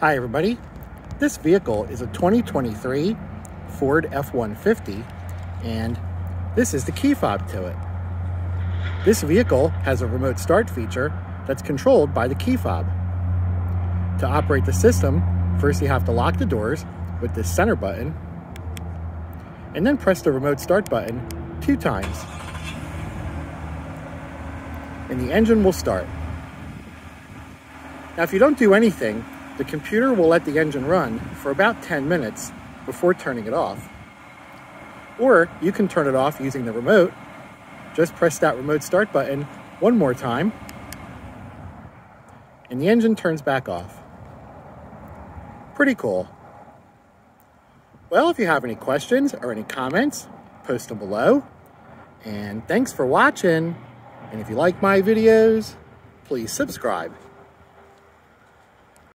Hi everybody. This vehicle is a 2023 Ford F-150 and this is the key fob to it. This vehicle has a remote start feature that's controlled by the key fob. To operate the system, first you have to lock the doors with this center button and then press the remote start button two times. And the engine will start. Now if you don't do anything, the computer will let the engine run for about 10 minutes before turning it off. Or you can turn it off using the remote. Just press that remote start button one more time and the engine turns back off. Pretty cool. Well, if you have any questions or any comments, post them below. And thanks for watching. And if you like my videos, please subscribe.